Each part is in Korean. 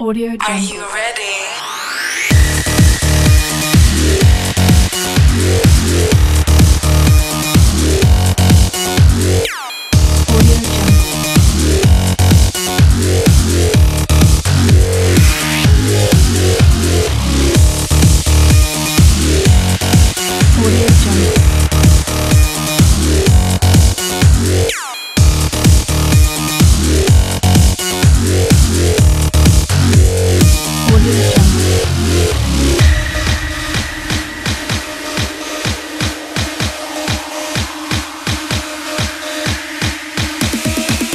Audio jungle. Are you ready? Audio Jungle.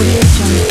Audio Jungle.